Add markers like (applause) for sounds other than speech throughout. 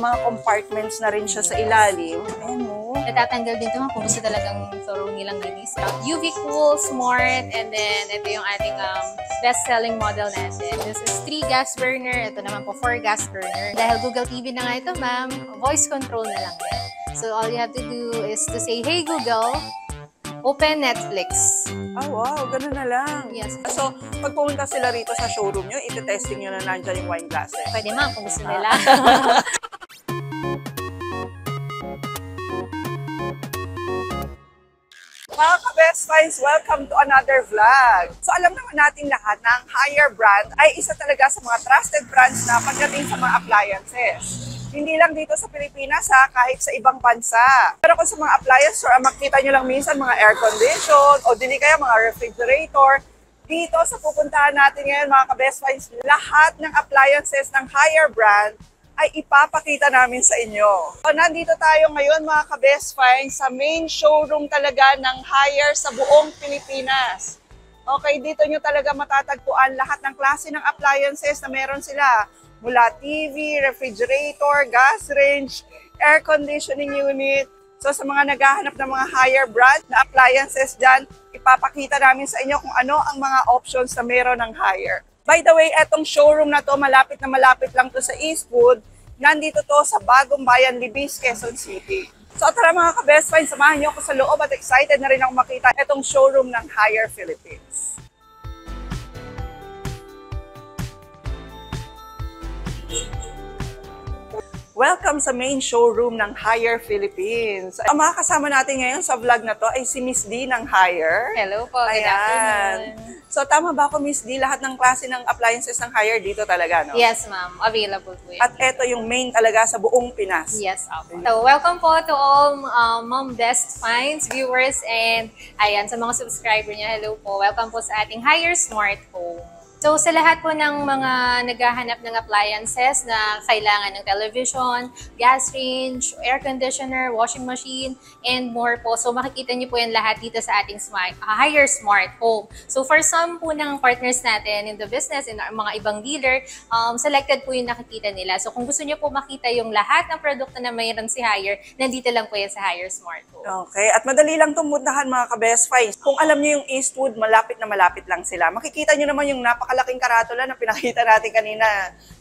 mga compartments na rin siya sa ilalim. Ayan mo. Natatanggal din ito ma'am kung gusto talagang thorough nilang linis. UV Cool, Smart, and then ito yung ating um, best-selling model natin. This is 3 gas burner. Ito naman po 4 gas burner. Dahil Google TV na nga ito ma'am, voice control na lang yan. So all you have to do is to say, Hey Google, open Netflix. Oh, wow. Ganun na lang. Yes. So, pag pumunta sila rito sa showroom nyo, iti-testing nyo na nandyan yung wine glasses. Pwede ma'am kung gusto nila. (laughs) Mga ka-best finds, welcome to another vlog. So alam naman natin lahat na ang Higher brand ay isa talaga sa mga trusted brands na pagdating sa mga appliances. Hindi lang dito sa Pilipinas ha, kahit sa ibang bansa. Pero kung sa mga appliance store, makita nyo lang minsan mga air condition o dili kaya mga refrigerator, dito sa pupuntahan natin ngayon mga ka-best finds, lahat ng appliances ng Higher brand ay ipapakita namin sa inyo. So, nandito tayo ngayon mga ka-best finds sa main showroom talaga ng Higher sa buong Pilipinas. Okay, dito nyo talaga matatagpuan lahat ng klase ng appliances na meron sila. Mula TV, refrigerator, gas range, air conditioning unit. So sa mga naghahanap ng mga higher brand na appliances dyan, ipapakita namin sa inyo kung ano ang mga options na meron ng higher. By the way, etong showroom na to, malapit na malapit lang to sa Eastwood. Nandito to sa Bagong Bayan, Libis, Quezon City. So tara mga ka-best friends, samahan niyo ako sa loob at excited na rin ako makita itong showroom ng Higher Philippines. Welcome sa main showroom ng Higher Philippines. Ang mga kasama natin ngayon sa vlog na to ay si Miss D ng Higher. Hello po, good Ayan. afternoon. So tama ba ako Miss D? Lahat ng klase ng appliances ng Higher dito talaga, no? Yes ma'am, available po yan. At eto yung main talaga sa buong Pinas. Yes, opo. So, welcome po to all um, Mom Best Finds viewers and ayan, sa mga subscriber niya, hello po. Welcome po sa ating Higher Smart Home. So, sa lahat po ng mga naghahanap ng appliances na kailangan ng television, gas range, air conditioner, washing machine, and more po. So, makikita niyo po yan lahat dito sa ating smart, uh, Higher Smart Home. So, for some po ng partners natin in the business, in our mga ibang dealer, um, selected po yung nakikita nila. So, kung gusto niyo po makita yung lahat ng produkto na mayroon si Higher, nandito lang po yan sa Higher Smart Home. Okay, at madali lang itong mga ka-best finds. Kung alam niyo yung Eastwood, malapit na malapit lang sila. Makikita niyo naman yung napakalaking karatula na pinakita natin kanina,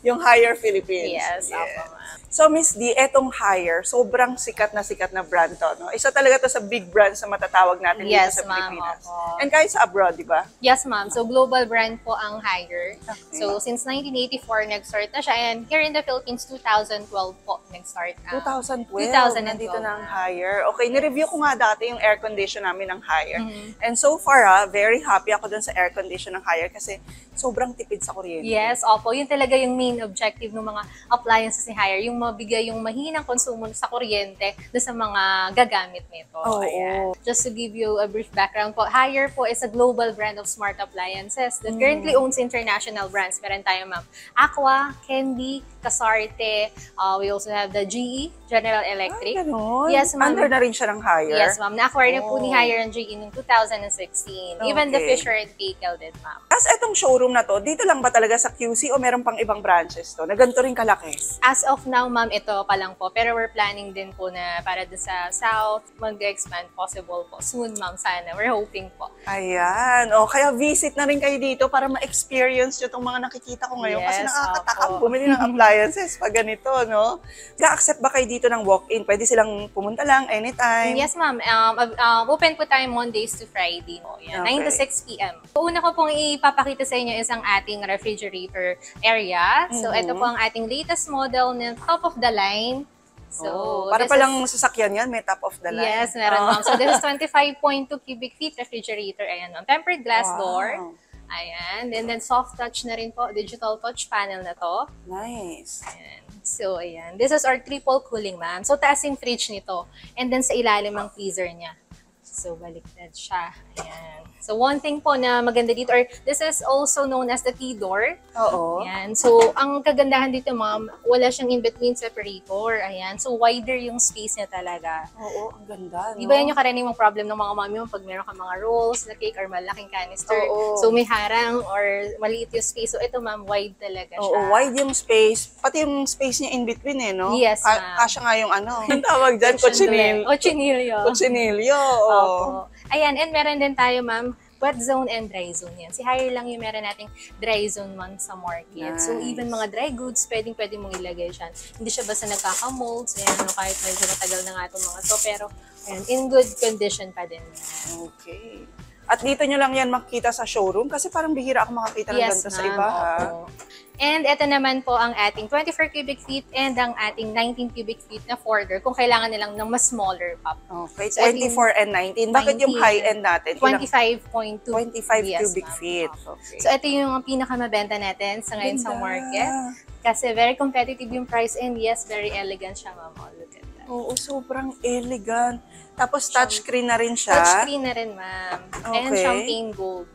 yung Higher Philippines. Yes, opo, ma'am. So Miss D, etong Higher, sobrang sikat na sikat na brand to. No? Isa talaga to sa big brands na matatawag natin Yes, dito sa Pilipinas. opo. And kahit sa abroad, di ba? Yes, ma'am. So, global brand po ang Higher. Okay. So, since 1984, nag-start na siya. And here in the Philippines, 2012 po nag-start. ang- 2012, 2012. nandito na ang Higher. Okay, ni-review ko nga dati yung air condition namin ng Higher. Mhm. And so far, ah, very happy ako dun sa air condition ng Higher kasi sobrang tipid sa kuryente. Yes, opo. Yun talaga yung main objective ng mga appliances ni Higher. Yung mabigay yung mahinang konsumo sa kuryente doon sa mga gagamit nito. Oo. Ayan. Just to give you a brief background po, Higher po is a global brand of smart appliances that currently owns international brands. Meron tayo, ma'am, Aqua, Candy, Casarte. Uh, we also have the GE, General Electric. Ay, ganun? Yes, ma'am. Under na rin siya ng Higher? Yes, ma'am. Na-acquire na po ni Oh. Higher and GE noong 2016. Even the Okay. Fisher and Paykel din, ma'am. Tapos etong showroom na to, dito lang ba talaga sa QC o meron pang ibang branches to? Na ganito rin kalaki? As of now, ma'am, ito pa lang po. Pero we're planning din po na para doon sa South, mag-expand possible po. Soon, ma'am, sana. We're hoping po. Ayan. O, kaya visit na rin kayo dito para ma-experience nyo itong mga nakikita ko ngayon. Kasi Yes, nakakatakam opo. bumili ng appliances pag ganito, no? Ga-accept ba kayo dito ng walk-in? Pwede silang pumunta lang anytime? Yes, ma'am. Um, uh, open po tayo Mondays to Friday. Po. Yan, 9 to Okay. 6 p.m. Una ko pong ipapakita sa inyo is ang ating refrigerator area. So, Mhm. ito po ang ating latest model na top of the line. So, Oh, para palang is- sasakyan yan, may top of the line. Yes, meron Oh. ma'am. So this is 25.2 cubic feet refrigerator. Ayan, ma'am. Tempered glass Wow. door. Ayan. And then soft touch na rin po. Digital touch panel na to. Nice. Ayan. So, ayan. This is our triple cooling, ma'am. So, taas yung fridge nito. And then sa ilalim ng freezer niya. So, baliktad siya. Ayan. So, one thing po na maganda dito, or this is also known as the T-door. Oo. Ayan. So, ang kagandahan dito, ma'am, wala siyang in-between separator. Ayan. So, wider yung space niya talaga. Oo, ang ganda, no? Di ba yan yung karaniwang problem ng mga mami mo pag meron ka mga rolls na cake or malaking canister. Oo. So, may harang or maliit yung space. So, ito, ma'am, wide talaga siya. Oo, wide yung space. Pati yung space niya in between eh, no? Yes, ma'am. kasya nga yung ano. (laughs) Ang tawag dyan, cochinil. Cochinillo. Cochinillo. Opo. Ayan, and meron din tayo, ma'am, wet zone and dry zone yan. Si Hire lang yung meron nating dry zone man sa market. So, Nice. even mga dry goods, pwedeng pwede mong ilagay dyan. Hindi siya basta nagkaka-mold. So, yan, no, kahit medyo matagal na nga itong mga to. Pero, ayan, in good condition pa din. Okay. At dito nyo lang yan makikita sa showroom kasi parang bihira ako makakita ng ganito sa iba. ha? And ito naman po ang ating 24 cubic feet and ang ating 19 cubic feet na four-door kung kailangan nilang ng mas smaller pop. Okay, So, I think 24 and 19. Bakit yung 19, high-end natin? Ilang- 25.2 25 Yes, cubic feet. Okay. So ito yung pinakamabenta natin sa ngayon sa Ganda. market. Kasi very competitive yung price and yes, very elegant siya ma'am. Oh, look at. Oo, sobrang elegant. Tapos touchscreen na rin siya. Touchscreen na rin ma'am. And Okay. champagne gold.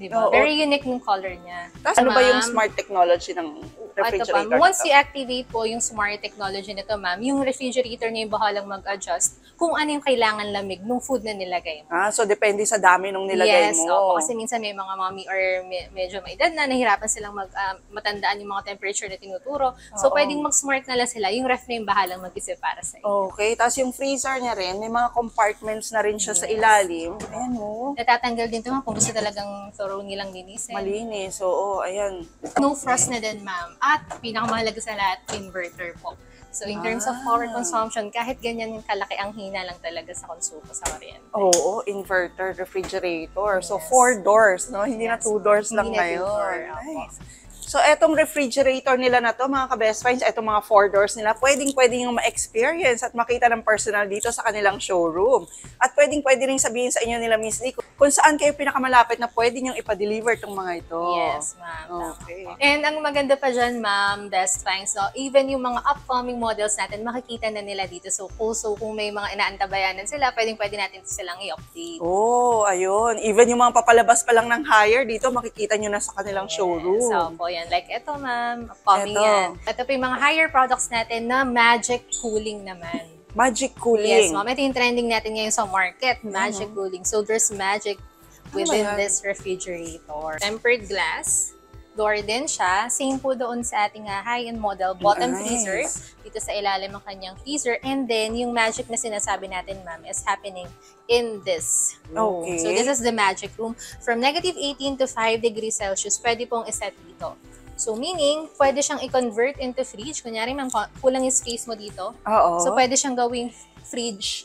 Diba? Oo. Very unique yung color niya. Tapos ano ba yung smart technology ng Ito pa, refrigerator? once na to? you activate po yung smart technology nito, ma'am, yung refrigerator niya yung bahalang mag-adjust kung ano yung kailangan lamig ng food na nilagay mo. Ah, so depende sa dami nung nilagay yes, mo. opo. Kasi minsan may mga mommy or me- medyo may edad na, nahirapan silang mag, ah, matandaan yung mga temperature na tinuturo. So, Oo. pwedeng mag-smart na lang sila. Yung ref na yung bahalang mag-isip para sa iyo. Okay, tapos yung freezer niya rin, may mga compartments na rin siya sa ilalim. Ayan o, Natatanggal din ito, ma'am, kung gusto talagang thorough nilang linisin. malinis. Oo, ayan. No frost na din, ma'am. At pinakamahalaga sa lahat, inverter po. So, in terms of power Ah. consumption, kahit ganyan yung kalaki, ang hina lang talaga sa konsumo sa kuryente. Oo, inverter, refrigerator. So, Yes. four doors, no? Hindi na Yes. two doors lang Hindi na two ngayon. door. Nice. So, etong refrigerator nila na to, mga ka-best finds, etong mga four doors nila, pwedeng pwedeng yung ma-experience at makita ng personal dito sa kanilang showroom. At pwedeng pwede rin sabihin sa inyo nila, Miss Lee, kung saan kayo pinakamalapit na pwede nyo ipa-deliver tong mga ito. Yes, ma'am. Okay. And ang maganda pa dyan, ma'am, best finds, no? even yung mga upcoming models natin, makikita na nila dito. So, also, kung may mga inaantabayanan sila, pwedeng pwede natin silang i-update. Oh, ayun. Even yung mga papalabas pa lang ng hire dito, makikita nyo na sa kanilang showroom. So, po yan. Like, ito, ma'am, upcoming Eto. yan. Ito po yung mga higher products natin na magic cooling naman. Magic cooling. Yes, ma'am. Ito yung trending natin ngayon sa market, magic cooling. So, there's magic within yan? this refrigerator. Tempered glass, door din siya. Same po doon sa ating ah, high-end model, bottom Nice. freezer. Dito sa ilalim ng kanyang freezer. And then, yung magic na sinasabi natin, ma'am, is happening in this room. Okay. So, this is the magic room. From negative 18 to 5 degrees Celsius, pwede pong iset dito. So, meaning, pwede siyang i-convert into fridge. Kunyari, ma'am, kulang yung space mo dito. Oo. So, pwede siyang gawing fridge.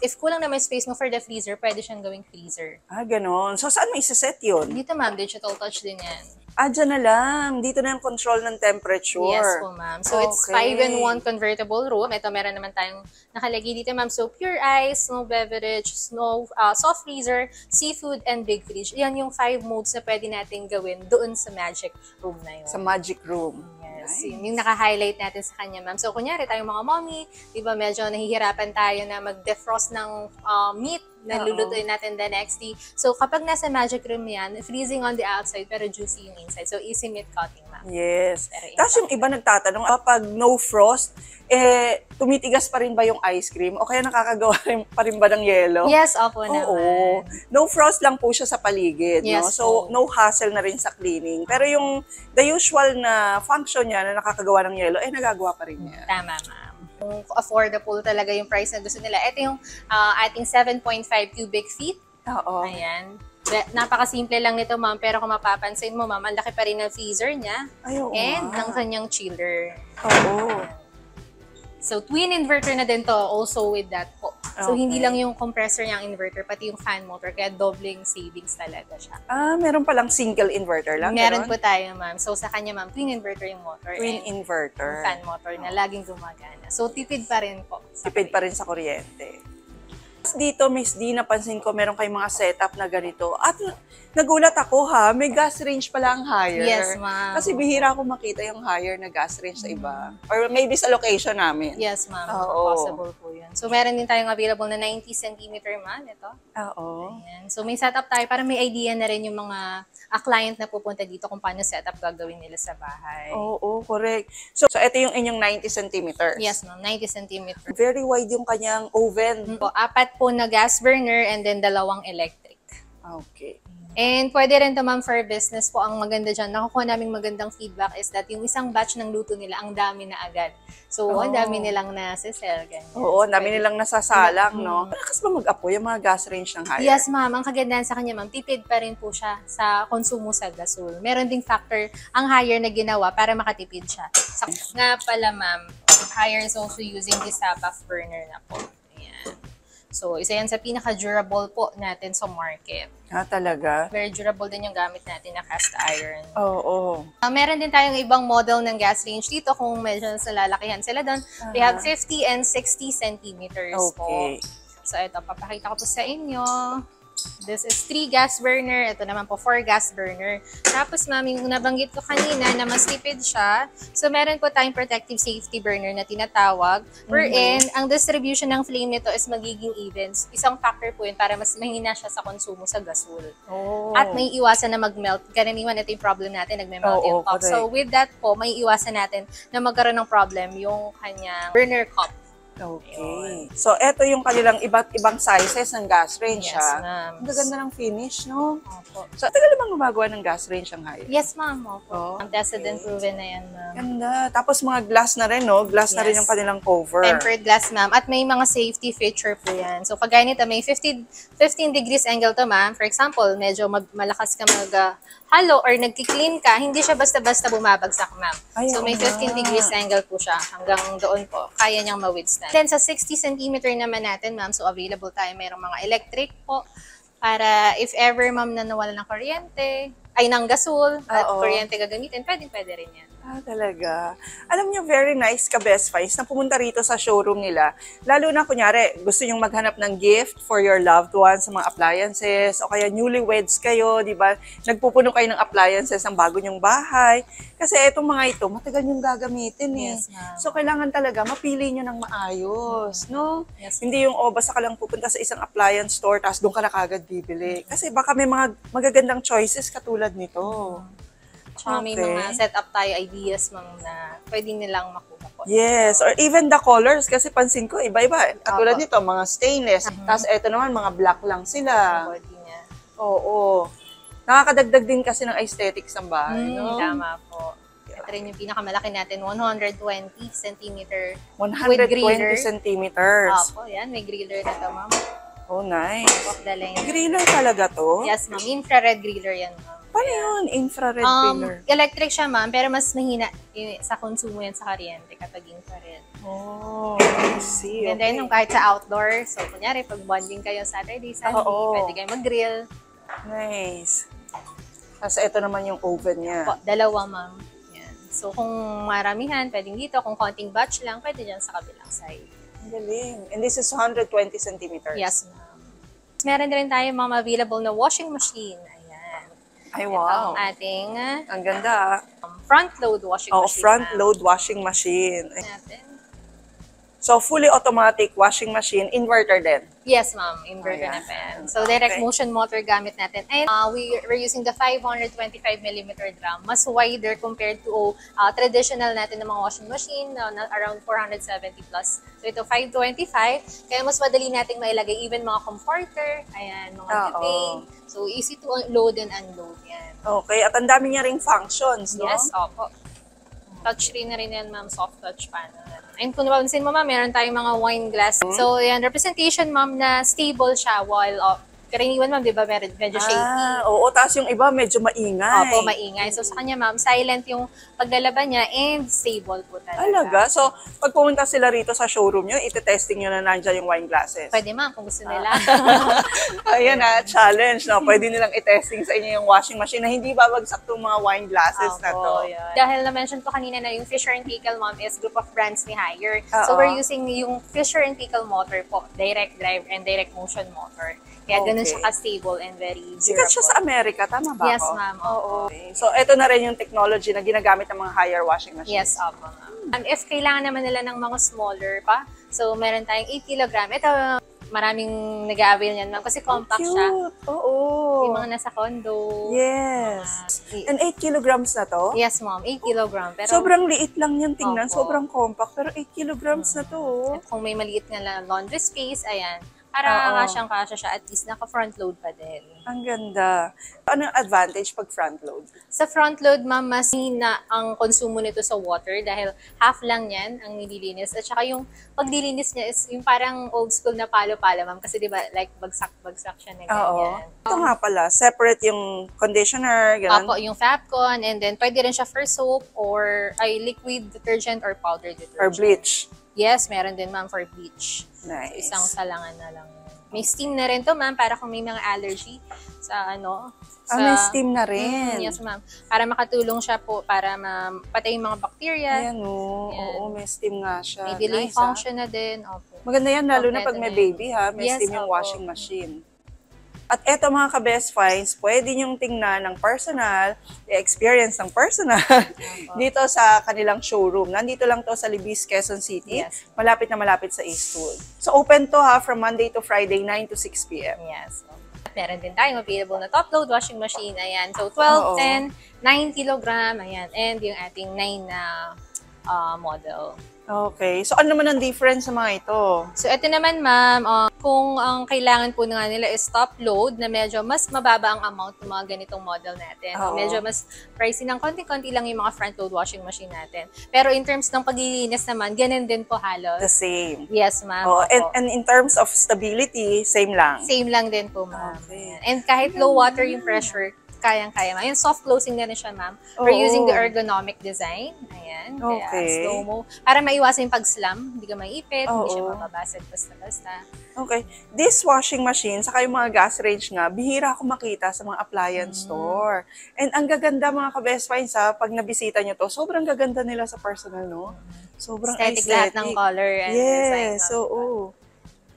If kulang na may space mo for the freezer, pwede siyang gawing freezer. Ah, ganon. So, saan mo isa-set yun? Dito, ma'am, digital touch din yan. Ah, dyan na lang. Dito na yung control ng temperature. Yes po, ma'am. So, it's Okay. 5-in-1 convertible room. Ito, meron naman tayong nakalagay dito, ma'am. So, pure ice, no beverage, snow, uh, soft freezer, seafood, and big fridge. Yan yung five modes na pwede natin gawin doon sa magic room na yun. Sa magic room. Yes, Nice. yun yung naka-highlight natin sa kanya, ma'am. So, kunyari, tayong mga mommy, di ba, medyo nahihirapan tayo na mag-defrost ng uh, meat na lulutuin natin the next day. So, kapag nasa magic room yan, freezing on the outside, pero juicy yung inside. So, easy meat cutting. Yes. Tapos yung iba nagtatanong, kapag no frost, eh, tumitigas pa rin ba yung ice cream? O kaya nakakagawa (laughs) rin, pa rin ba ng yelo? Yes, opo naman. Oo. No frost lang po siya sa paligid, no? Yes So, po. no hassle na rin sa cleaning. Pero yung the usual na function niya na nakakagawa ng yelo, eh, nagagawa pa rin niya. Tama, ma'am. Kung affordable talaga yung price na gusto nila. Ito yung uh, ating 7.5 cubic feet. Oo. Ayan. Napakasimple lang nito, ma'am. Pero kung mapapansin mo, ma'am, ang laki pa rin ng freezer niya. Ay, oo and ng kanyang chiller. Oo. So, twin inverter na din to also with that po. So, Okay. hindi lang yung compressor niya ang inverter, pati yung fan motor. Kaya doubling savings talaga siya. Ah, meron palang single inverter lang? Meron ganon? po tayo, ma'am. So, sa kanya, ma'am, twin inverter yung motor. Twin inverter. fan motor na laging gumagana. So, tipid pa rin po. Tipid pa rin sa kuryente. Dito, Miss D, napansin ko meron kayong mga setup na ganito. At nagulat ako ha, may gas range pala ang higher. Yes, ma'am. Kasi bihira ako makita yung higher na gas range sa iba. Or maybe sa location namin. Yes, ma'am. Oo. Possible po yun. So, meron din tayong available na 90 cm ma'am. Ito. Oo. Ayan. So, may setup tayo para may idea na rin yung mga a client na pupunta dito kung paano setup gagawin nila sa bahay. Oo, correct. So, so ito yung inyong 90 centimeters. Yes, ma'am. 90 cm. Very wide yung kanyang oven. Po, apat po na gas burner and then dalawang electric. Okay. And pwede rin to ma'am for business po. Ang maganda dyan, nakukuha naming magandang feedback is that yung isang batch ng luto nila, ang dami na agad. So, ang Oh. dami nilang nasa-sell. Ganyan. Oo, So, ang dami pwede- nilang nasasalang, no? Malakas ba mag-apoy yung mga gas range ng higher? Yes, ma'am. Ang kagandahan sa kanya, ma'am, tipid pa rin po siya sa konsumo sa gasol. Meron ding factor ang higher na ginawa para makatipid siya. Sa, nga pala, ma'am, higher is also using this Sabaf burner na po. So, isa yan sa pinaka-durable po natin sa market. Ah, talaga? Very durable din yung gamit natin na cast iron. Oo. Uh, meron din tayong ibang model ng gas range dito kung medyo sa lalakihan sila doon. We have 50 and 60 centimeters po. Okay. So, ito, papakita ko po sa inyo. This is 3 gas burner. Ito naman po, 4 gas burner. Tapos, ma'am, yung nabanggit ko kanina na mas tipid siya. So, meron po tayong protective safety burner na tinatawag. Wherein, ang distribution ng flame nito is magiging even. Isang factor po yun para mas mahina siya sa konsumo sa gasol. Oh. At may iwasan na mag-melt. Karaniwan, ito yung problem natin, nagme-melt Oo, yung cup. correct. So, with that po, may iwasan natin na magkaroon ng problem yung kanyang burner cup. Okay. So, eto yung kanilang iba't ibang sizes ng gas range, Yes, ha? ma'am. Ang gaganda ng finish, no? Opo. So, tagal namang gumagawa ng gas range ang higher? Yes, ma'am. Opo. Oh, Ang tested and proven na yan, ma'am. Ganda. Tapos mga glass na rin, no? Glass na rin Yes. yung kanilang cover. Tempered glass, ma'am. At may mga safety feature po yan. So, kagaya nito, may 50, 15 degrees angle to, ma'am. For example, medyo mag, malakas ka mag uh, halo or nagki-clean ka, hindi siya basta-basta bumabagsak, ma'am. Ay, so, may oo 15 nga. degrees angle po siya. Hanggang doon po. Kaya niyang ma-withstand. Then, sa 60 centimeter naman natin, ma'am, so available tayo. Mayroong mga electric po para if ever, ma'am, na nawala ng kuryente, ay ng gasol at Oo. kuryente gagamitin, pwedeng pwede rin yan. Ah, talaga. Alam niyo, very nice ka, Best Finds, na pumunta rito sa showroom nila. Lalo na, kunyari, gusto nyong maghanap ng gift for your loved ones sa mga appliances, o kaya newlyweds kayo, di ba? Nagpupuno kayo ng appliances ng bago nyong bahay. Kasi itong mga ito, matagal nyong gagamitin eh. Yes. So, kailangan talaga mapili nyo ng maayos, no? Yes, Hindi yung, oh, basta ka lang pupunta sa isang appliance store, tapos doon ka na kagad bibili. Kasi baka may mga magagandang choices katulad nito. Tsaka may Okay. mga setup tayo ideas ma'am na pwede nilang makuha po. Yes, or even the colors kasi pansin ko iba-iba. Katulad Opo. nito, mga stainless. Tapos eto naman mga black lang sila. Body niya. Oo. Nakakadagdag din kasi ng aesthetics ng bahay, Mm, no? Tama po. Ito rin yung pinakamalaki natin, 120 centimeter. 120 griller. centimeters. Opo, yan. May griller na to, ma'am. Oh, nice. Off the line. Griller talaga to? Yes, ma'am. Infrared griller yan, ma'am. Paano yun? Infrared Um, griller? electric siya, ma'am, pero mas mahina eh, sa konsumo yan sa kuryente kapag infrared. Oh, I see. And then, Okay. kahit sa outdoor, so kunyari, pag bonding kayo Saturday, Sunday, Oo. pwede kayo mag-grill. Nice. Tapos ito naman yung oven niya. Po, dalawa, ma'am. So, kung maramihan, pwedeng dito. Kung konting batch lang, pwede dyan sa kabilang side. Ang galing. And this is 120 centimeters. Yes, ma'am. Meron din tayo mga available na washing machine. Ay, Ito wow. ang ating Ang ganda. um, front load washing Oh, machine. front ma'am. load washing machine. Natin. So, fully automatic washing machine, inverter din. Yes, ma'am. Inverter Ayan. na yan. So, direct Okay. motion motor gamit natin. And uh, we, we're using the 525mm drum. Mas wider compared to uh, traditional natin ng mga washing machine na na around 470 plus. So, ito 525. Kaya mas madali nating mailagay even mga comforter, ayan, mga bidet. So, easy to load and unload yan. Okay, at ang dami niya ring functions, no? Yes, opo. Touchscreen na rin yan, ma'am. Soft touch panel. And kung napansin mo, ma'am, meron tayong mga wine glass. So, yan, representation, ma'am, na stable siya while. Karaniwan, ma'am, di ba, meron medyo shaky. Ah, oo, tapos yung iba medyo maingay. Opo, maingay. So, sa kanya, ma'am, silent yung paglalaban niya and stable po talaga. Talaga? So, pag pumunta sila rito sa showroom nyo, ite-testing nyo na nandyan yung wine glasses. Pwede, ma'am, kung gusto nila. (laughs) Ayan na, challenge, no? Pwede nilang i-testing sa inyo yung washing machine na hindi babagsak tong mga wine glasses na to. Opo, yun. Dahil na-mention ko kanina na yung Fisher and Paykel, ma'am, is group of brands ni Haier. So, Oo. we're using yung Fisher and Paykel motor po, direct drive and direct motion motor. Kaya ganun Okay. siya ka-stable and very durable. Sikat siya sa Amerika, tama ba Yes, ako? ma'am. Oo. Okay. So, ito na rin yung technology na ginagamit ng mga higher washing machines. Yes, opo, ma'am. Um, if kailangan naman nila ng mga smaller pa, so meron tayong 8 kilogram. Ito, maraming nag-avail niyan, ma'am, kasi compact siya. Cute. Oo. Yung mga nasa condo. Yes. Ah, And 8 kilograms na to? yes, ma'am. 8 kilogram. Pero Sobrang liit lang yan tingnan. Opo. Sobrang compact. Pero 8 kilograms na to. oh. kung may maliit nga lang laundry space, ayan. Para Oo. kasyang-kasya siya, at least naka-front load pa din. Ang ganda. Ano ang advantage pag front load? Sa front load, ma'am, mas na ang konsumo nito sa water dahil half lang yan ang nililinis. At saka yung paglilinis niya is yung parang old school na palo-palo, ma'am. Kasi di ba, like bagsak-bagsak siya na Oo. ganyan. Ito nga pala, separate yung conditioner, ganun. Apo, yung Fabcon, and then pwede rin siya for soap or ay liquid detergent or powder detergent. Or bleach. Yes, meron din ma'am for bleach. Nice. Isang salangan na lang. May steam na rin to ma'am para kung may mga allergy sa ano. Ah, may steam na rin. Mm, yes ma'am. Para makatulong siya po para mapatay yung mga bacteria. Ayan o. Oo, may steam nga siya. May delay Nice, ah. function na din. Opo. Maganda yan, lalo na Kompleto pag may na baby ha. May Yes, steam yung opo. washing machine. At eto mga ka-best finds, pwede nyong tingnan ng personal, experience ng personal (laughs) dito sa kanilang showroom. Nandito lang to sa Libis, Quezon City. Yes. Malapit na malapit sa East School. So open to ha from Monday to Friday, 9 to 6 p.m. Yes. At meron din tayong available na top load washing machine. Ayan. So, 12, Oo. 10, 9 kilogram. Ayan. And yung ating 9 na ah, model. Okay. So ano naman ang difference sa mga ito? So, ito naman, ma'am, uh, kung ang kailangan po nga nila is top load na medyo mas mababa ang amount ng mga ganitong model natin. Oo. Medyo mas pricey ng konti-konti lang yung mga front load washing machine natin. Pero in terms ng paglilinis naman, ganun din po halos. The same. Yes, ma'am. Oh, and, and in terms of stability, same lang. Same lang din po, ma'am. Okay. And kahit low water yung pressure, kayang-kaya, ma'am. Yung soft closing na rin siya, ma'am. We're Oo. using the ergonomic design. Ayan. Kaya Okay. slow-mo. Para maiwasan yung pag-slam. Hindi ka maipit, hindi siya Oo. mababasag basta-basta. Okay. This washing machine, saka yung mga gas range nga, bihira ako makita sa mga appliance Mm. store. And ang gaganda mga ka-best finds ha, pag nabisita nyo to, sobrang gaganda nila sa personal, no? Sobrang Aesthetic, aesthetic. lahat ng color and design. Yes, ma'am. so,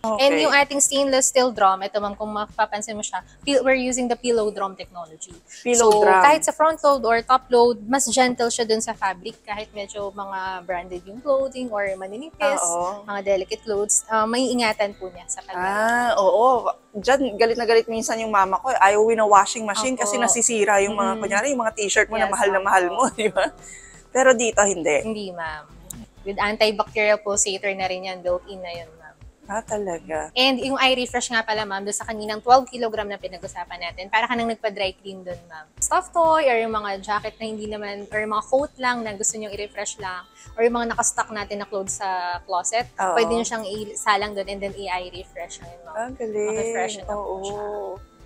oo. And yung ating stainless steel drum, ito ma'am, kung mapapansin mo siya, we're using the pillow drum technology. Pillow so, drum. kahit sa front load or top load, mas gentle siya dun sa fabric kahit medyo mga branded yung clothing or maninipis, Oo. mga delicate clothes, uh, may ingatan po niya sa pag Ah, oo. Diyan, galit na galit minsan yung mama ko. Ayaw na washing machine Opo. kasi nasisira yung mga, Mm. kunyari, yung mga t-shirt mo na Yes, mahal na opo. mahal mo, (laughs) di ba? Pero dito, hindi. Hindi, ma'am. With antibacterial pulsator na rin yan, built-in na yun. Ah, talaga. And yung eye refresh nga pala, ma'am, doon sa kaninang 12 kilogram na pinag-usapan natin, para ka nang nagpa-dry clean doon, ma'am. Stuffed toy or yung mga jacket na hindi naman, or yung mga coat lang na gusto nyo i-refresh lang, or yung mga nakastock natin na clothes sa closet, Oo. pwede nyo siyang isalang doon and then i-eye refresh. Ayun, ma'am. Ah, galing. Maka-freshen up Oo. siya.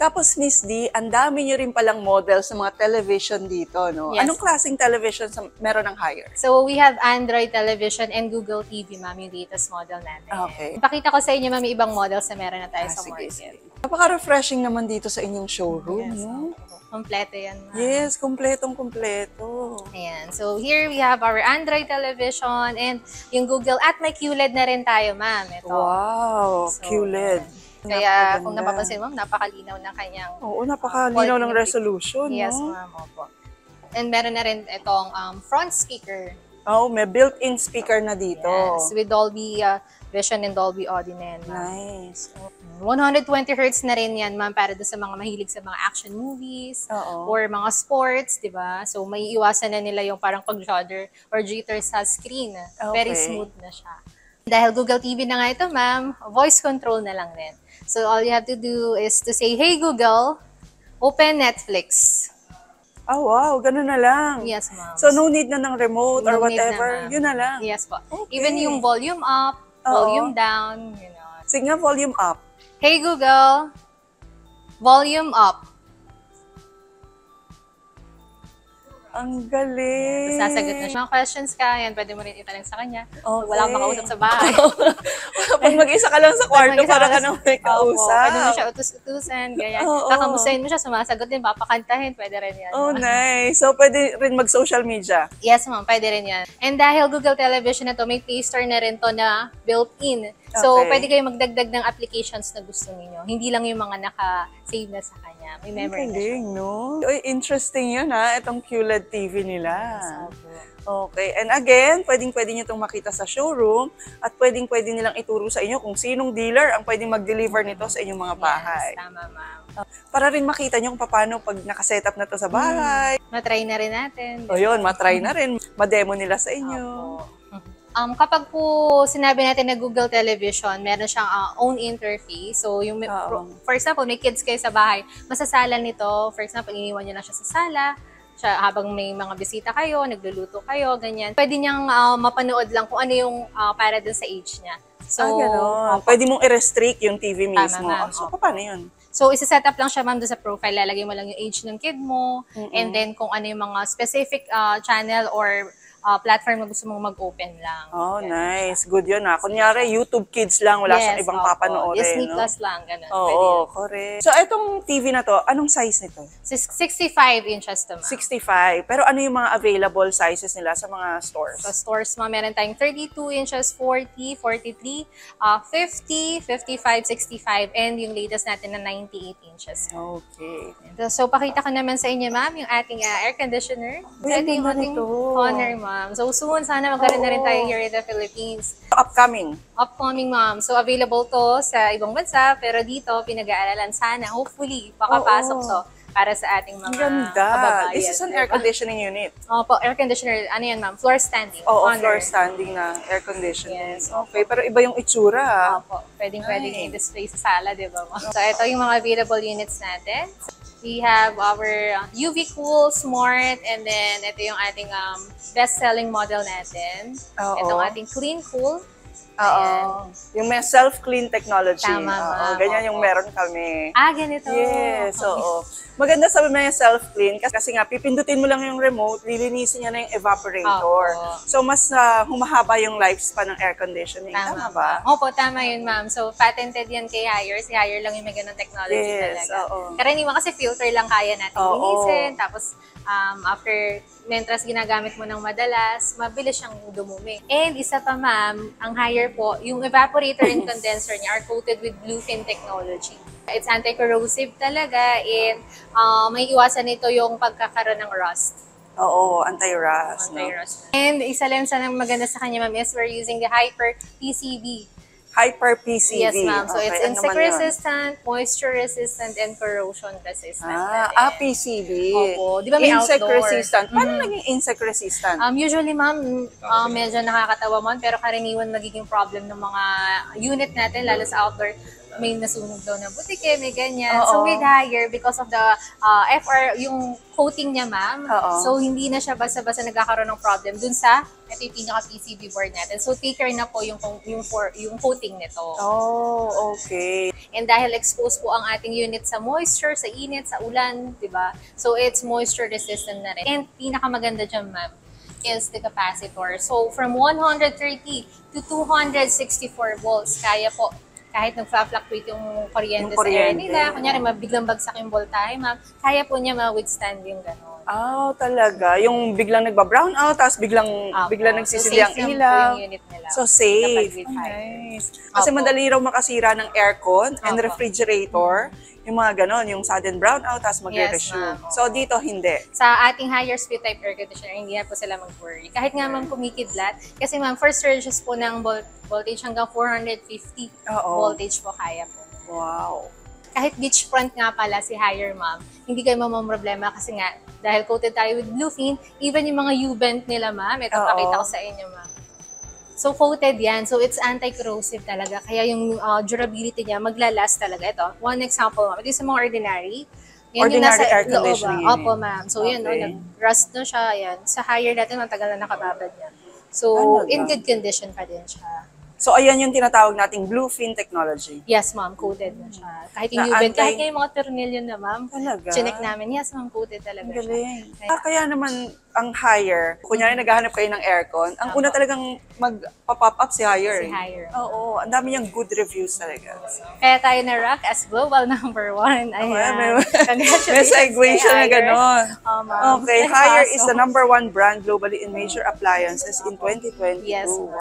Tapos, Miss D, ang dami nyo rin palang model sa mga television dito, no? Yes. Anong klaseng television sa, meron ng higher? So, we have Android television and Google TV, ma'am, yung latest model natin. Okay. Ipakita ko sa inyo, ma'am, ibang models na meron na tayo Ah, sa sige, market. sige. Napaka-refreshing naman dito sa inyong showroom, Yes, no? Kompleto yan, ma'am. Yes, kompletong-kompleto. Ayan. So, here we have our Android television and yung Google at may QLED na rin tayo, ma'am. Ito. Wow, So, QLED. Kaya kung napapansin mo, napakalinaw ng kanyang Oo, napakalinaw ng resolution, Yes, no? ma'am. Opo. And meron na rin itong um, front speaker. Oo, may built-in speaker na dito. Yes, with Dolby uh, Vision and Dolby ma'am. Nice. 120 Hz na rin yan, ma'am, para doon sa mga mahilig sa mga action movies Oo. or mga sports, di ba? So, may iwasan na nila yung parang pag-judder or jitter sa screen. Very Okay. smooth na siya. Dahil Google TV na nga ito, ma'am, voice control na lang din. So, all you have to do is to say, Hey Google, open Netflix. Oh, wow, ganun na lang. Yes, ma'am. So, no need na ng remote or No na, whatever. ma'am. Yun na lang. Yes po. Okay. Even yung volume up, Oo. volume down, you know. Sige nga, volume up. Hey Google, volume up. Ang galing. Sasagot na siya. Mga questions ka, yan, pwede mo rin itanong sa kanya. Okay. Wala kang makausap sa bahay. (laughs) Pag mag-isa ka lang sa kwarto, parang ka nang may Opo, pwede mo kausap. siya utus-utusan, ganyan. Oo. Kakamustahin mo siya, sumasagot din, papakantahin, pwede rin yan. Oh, nice. So, pwede rin mag-social media. Yes, ma'am. Pwede rin yan. And dahil Google Television na to, may Store na rin to na built-in. So, Okay. pwede kayo magdagdag ng applications na gusto niyo. Hindi lang yung mga naka-save na sa kanya. May memory na siya. Galing, no? Uy, interesting yun ha, itong QLED TV nila. Opo. Okay. And again, pwedeng-pwede nyo itong makita sa showroom at pwedeng-pwede nilang ituro sa inyo kung sinong dealer ang pwedeng mag-deliver nito sa inyong mga bahay. Yes, tama, ma'am. Para rin makita nyo kung paano pag nakasetup na to sa bahay. Matry na rin natin. O yun, matry na rin. Mademo nila sa inyo. Opo. Um, kapag po sinabi natin na Google Television, meron siyang ah, own interface. So, yung, may- Oo. for example, may kids kayo sa bahay, masasala nito. For example, iniwan niyo lang siya sa sala. Siya, habang may mga bisita kayo, nagluluto kayo, ganyan. Pwede niyang ah, mapanood lang kung ano yung ah, para dun sa age niya. So, ah, gano'n. Pwede mong i-restrict yung TV mismo. ma'am. Ah, so, Opo. paano yun? So, isa-set up lang siya, ma'am, doon sa profile. Lalagay mo lang yung age ng kid mo. And then, kung ano yung mga specific ah, channel or ah, platform na gusto mong mag-open lang. Oh, Ganun. nice. Good yun ah. Kunyari, YouTube Kids lang. Wala siyang Yes, ibang opo. papanoorin. Disney no? Plus lang, ganun. Oo, Pwede yun. correct. So, itong TV na to, anong size nito? Sis- 65 inches to, ma'am. 65. Pero ano yung mga available sizes nila sa mga stores? Sa stores, ma'am, meron tayong 32 inches, 40, 43, uh, 50, 55, 65, and yung latest natin na 98 inches. Okay. So, pakita ko naman sa inyo, ma'am, yung ating uh, air conditioner. So, ito yung ating honor, ma'am. So, soon, sana magkaroon na rin tayo here in the Philippines. Upcoming. Upcoming, ma'am. So, available to sa ibang bansa, pero dito, pinag-aaralan sana. Hopefully, pakapasok Oo. to para sa ating mga Ang ganda. kababayan. This is an diba? air conditioning unit. Opo, air conditioner. Ano yan, ma'am? Floor standing. Oo, Honor. floor standing na air conditioning. Yes. Okay, pero iba yung itsura. ah. Opo, pwedeng pwedeng Nice. i-display sa sala, di ba? ma'am? So, ito yung mga available units natin. We have our uh, UV Cool Smart and then ito yung ating um, best-selling model natin. Oo. Itong ating Clean Cool. Oo. Yung may self-clean technology. Tama, Oo, ma'am. ganyan yung meron kami. Ah, ganito. Yes, oo. Maganda sa may self-clean kasi, kasi nga pipindutin mo lang yung remote, lilinisin niya na yung evaporator. Opo. So mas ah, humahaba yung lifespan ng air conditioning. Tama, ba? Opo, tama yun, ma'am. So, patented yan kay Hire. Si Hire lang yung may ganun technology Yes, talaga. oo. Karaniwan kasi filter lang kaya natin Oo. linisin. Tapos, um, after, mentras ginagamit mo ng madalas, mabilis siyang dumumi. And isa pa, ma'am, ang Hire po, yung evaporator and condenser niya are coated with bluefin technology. It's anti-corrosive talaga and uh, may iwasan nito yung pagkakaroon ng rust. Oo, anti-rust. no? Anti-rust. And isa lang sa maganda sa kanya, ma'am, is we're using the Hyper PCB Hyper PCV. Yes, ma'am. So, Okay, it's ano insect resistant, moisture resistant, and corrosion resistant. Ah, ah, PCV. Opo. Di ba may insect outdoor? resistant. Paano Mhm. naging insect resistant? Um, usually, ma'am, uh, medyo nakakatawa man, pero karaniwan magiging problem ng mga unit natin, lalo sa outdoor, may nasunog daw na butike, may ganyan. Oo. So, with higher, because of the uh, FR, yung coating niya, ma'am, so hindi na siya basta-basta nagkakaroon ng problem dun sa, ito yung pinaka-PCB board natin. So, take care na po yung, yung, for, yung coating nito. oh, okay. And dahil exposed po ang ating unit sa moisture, sa init, sa ulan, di ba? So, it's moisture resistant na rin. And pinakamaganda dyan, ma'am, is the capacitor. So, from 130 to 264 volts, kaya po kahit nagfa-fluctuate yung kuryente, Yung sa kuryente. nila, kunyari mabiglang bagsak yung voltahe, ma'am, kaya po niya ma-withstand yung gano'n. Ah, talaga. Yung biglang nagba-brown out, tapos biglang Opo. biglang So, nagsisili ang lang po ilaw. yung unit nila. So, safe. nice. Kasi Opo. madali raw makasira ng aircon and Opo. refrigerator. Yung mga ganon, yung sudden brownout, tapos magre-resume. Yes, so, dito hindi. sa ating higher speed type air conditioner, hindi na po sila mag-worry. Kahit nga ma'am kumikidlat, kasi ma'am, first surges po ng vol- voltage hanggang 450 Oo. voltage po kaya po. Wow. Kahit beachfront nga pala si higher ma'am, hindi kayo mamang problema kasi nga, dahil coated tayo with bluefin, even yung mga U-bend nila ma'am, ito Oo. pakita ko sa inyo ma'am. So coated yan, so it's anti-corrosive talaga. Kaya yung uh, durability niya, maglalast talaga. Ito, one example ma'am, ito yung sa mga ordinary. Ordinary air loob, conditioning ah. unit. Opo ma'am. So yun, no, Okay. nag-rust na siya. Yan. Sa higher natin, matagal na nakababad niya. So, Talaga? in good condition pa din siya. So, ayan yung tinatawag nating bluefin technology. Yes, ma'am, coated na siya. Kahit Na yung anti- kahit yung mga tornilyo na, ma'am, Talaga? chinek namin, yes, ma'am, coated talaga Ang siya. galing. Kaya- Ah, kaya naman, ang hire, kunyari naghahanap kayo ng aircon, ang una talagang mag-pop up si hire. Si eh. Hire. Oo, ang dami niyang good reviews talaga. Kaya tayo na rock as global number one. Okay, Ayan. may, Congratulations may segue kay siya na gano'n. Oh, ma'am. Okay, Ay, Hire is the number one brand globally in major appliances in 2022. Yes, ma'am.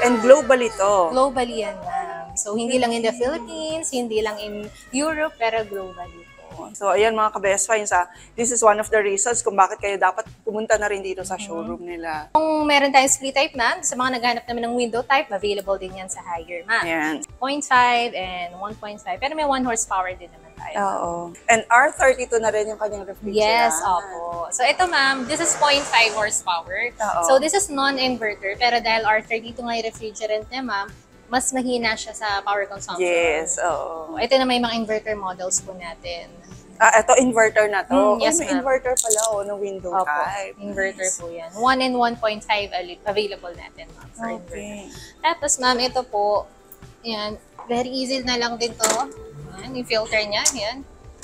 And globally to. Globally yan, ma'am. So, hindi lang in the Philippines, hindi lang in Europe, pero globally po. So, ayan mga ka-best finds ha. This is one of the reasons kung bakit kayo dapat pumunta na rin dito sa showroom nila. Kung meron tayong split type, ma'am, sa mga naghanap naman ng window type, available din yan sa Hire, ma'am. Ayan. 0.5 and 1.5. Pero may 1 horsepower din naman tayo. Oo. And R32 na rin yung kanyang refrigerator. Yes, opo. So ito ma'am, this is 0.5 horsepower. Oo. So this is non-inverter, pero dahil R32 nga yung refrigerant niya ma'am, mas mahina siya sa power consumption. Yes, oo. Ito na may mga inverter models po natin. Ah, ito inverter na to. Mm, yes, may ma'am. inverter pala oh, ng window Opo, type. inverter po yan. 1 and 1.5 ali- available natin ma'am for inverter. Okay. Tapos ma'am, ito po, yan, very easy na lang din to. Yan, yung filter niya, yan.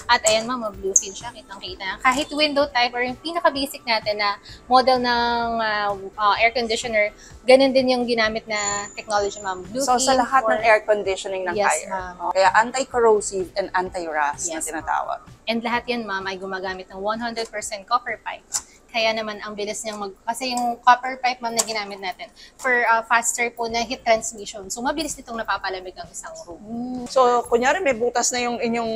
At ayan ma'am, blue fin siya, kitang-kita. Kahit window type or yung pinaka-basic natin na model ng ah, ah, air conditioner, ganun din yung ginamit na technology ma'am. So, sa lahat for- ng air conditioning ng Yes, Hire. ma'am. Oh, Kaya anti-corrosive and anti-rust na Yes, tinatawag. And lahat yan ma'am ay gumagamit ng 100% copper pipe. Kaya naman ang bilis niyang mag... Kasi yung copper pipe ma'am na ginamit natin for ah, faster po na heat transmission. So mabilis nitong napapalamig ang isang room. So, kunyari may butas na yung inyong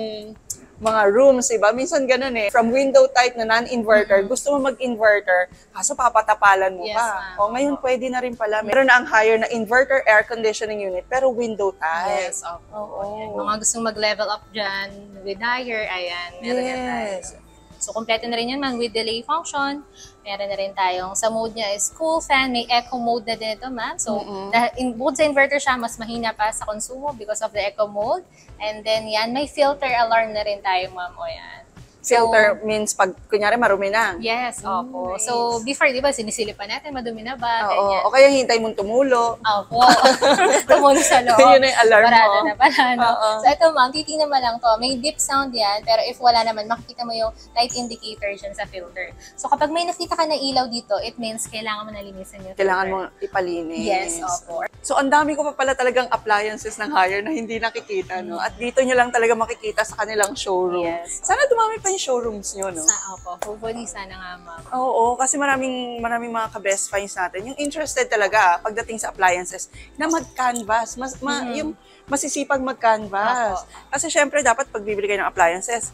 mga rooms, iba? Minsan ganun eh. From window type na non-inverter, gusto mo mag-inverter, kaso papatapalan mo Yes, pa. O ngayon pwede na rin pala. Meron na ang higher na inverter air conditioning unit, pero window type. Yes, opo. Oo. Ayan. Mga gustong mag-level up dyan with higher, ayan, meron yan tayo. Yes. So, kompleto na rin yan ma'am with delay function. Meron na rin tayong, sa mode niya is cool fan, may echo mode na din ito ma'am. So, dahil in, bukod sa inverter siya, mas mahina pa sa konsumo because of the echo mode. And then yan, may filter alarm na rin tayo ma'am. O yan. So, Filter means pag, kunyari, marumi na. Yes, opo. nice. So, before, di ba, sinisilip pa natin, madumi na ba, Oo. O kaya hintay mong tumulo. Opo. (laughs) Tumulo sa loob. (laughs) Yun ang alarm Parada mo. na pala, no? Oo. So, ito ma'am, titingnan mo lang to. May beep sound yan, pero if wala naman, makikita mo yung light indicator dyan sa filter. So, kapag may nakita ka na ilaw dito, it means kailangan mo na linisin yung Kailangan mo filter. ipalinis. Yes, opo. So, ang dami ko pa pala talagang appliances ng hire na hindi nakikita, no? At dito nyo lang talaga makikita sa kanilang showroom. Yes. Sana dumami pa yung showrooms nyo, no? Sa, opo. Hopefully, sana nga ma'am. Oo, kasi maraming maraming mga ka-best finds natin. Yung interested talaga pagdating sa appliances na mag-canvas, mas ma, yung masisipag mag-canvas. Opo. Kasi syempre dapat pag bibili kayo ng appliances,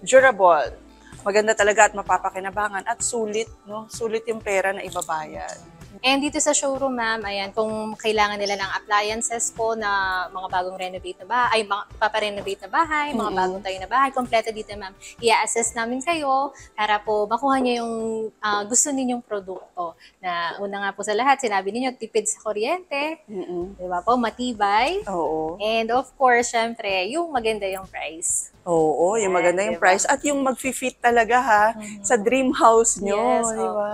durable, maganda talaga at mapapakinabangan at sulit, no? Sulit yung pera na ibabayad. And dito sa showroom, ma'am, ayan, kung kailangan nila ng appliances po na mga bagong renovate na bahay, ay mga paparenovate na bahay, mga Mm-mm. bagong tayo na bahay, kompleto dito, ma'am. I-assess namin kayo para po makuha niyo yung ah, gusto ninyong produkto. Na una nga po sa lahat, sinabi ninyo, tipid sa kuryente, mm di ba po, matibay. Oo. And of course, syempre, yung maganda yung price. Oo, yung maganda yung diba? price at yung mag-fit talaga ha sa dream house nyo, Yes, di ba?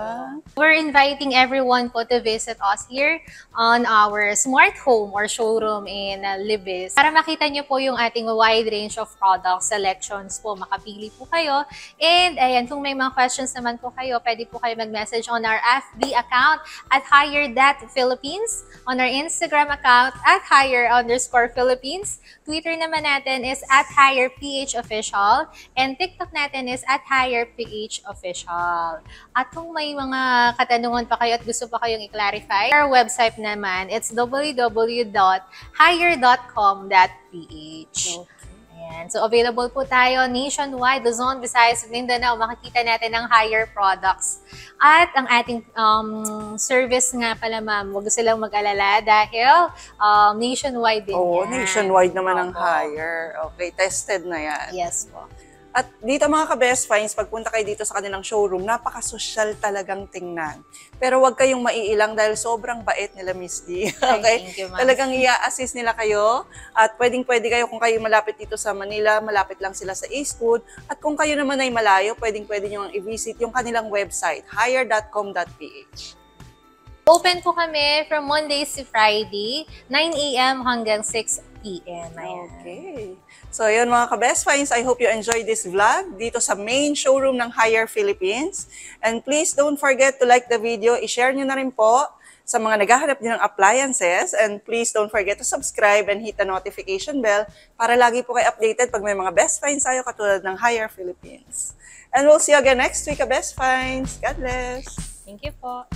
We're inviting everyone po to visit us here on our smart home or showroom in Libis para makita nyo po yung ating wide range of product selections po. Makapili po kayo. And ayan, kung may mga questions naman po kayo, pwede po kayo mag-message on our FB account at Higher That Philippines, on our Instagram account at Higher underscore Philippines. Twitter naman natin is at Higher PH Official. And TikTok natin is at Higher PH Official. At kung may mga katanungan pa kayo at gusto pa kayong i-clarify, our website naman, it's www.higher.com.ph. Ayan. So, available po tayo nationwide, Luzon, Visayas, Mindanao. Makikita natin ang higher products. At ang ating um, service nga pala, ma'am, huwag silang mag-alala dahil um, nationwide din Oo, yan. nationwide naman ang Opo. hire. Okay, tested na yan. Yes po. At dito mga ka-best finds, pagpunta kayo dito sa kanilang showroom, napaka-social talagang tingnan. Pero huwag kayong maiilang dahil sobrang bait nila Miss D. (laughs) Okay? thank you. Talagang i-assist nila kayo. At pwedeng-pwede kayo kung kayo malapit dito sa Manila, malapit lang sila sa Eastwood. At kung kayo naman ay malayo, pwedeng-pwede nyo ang i-visit yung kanilang website, hire.com.ph. open po kami from Mondays to Friday, 9 a.m. hanggang 6 p.m. Ayan. Okay. So yun mga ka-best finds, I hope you enjoyed this vlog dito sa main showroom ng Higher Philippines. And please don't forget to like the video, i-share nyo na rin po sa mga naghahanap din ng appliances. And please don't forget to subscribe and hit the notification bell para lagi po kayo updated pag may mga best finds tayo katulad ng Higher Philippines. And we'll see you again next week, ka-best finds. God bless! Thank you po.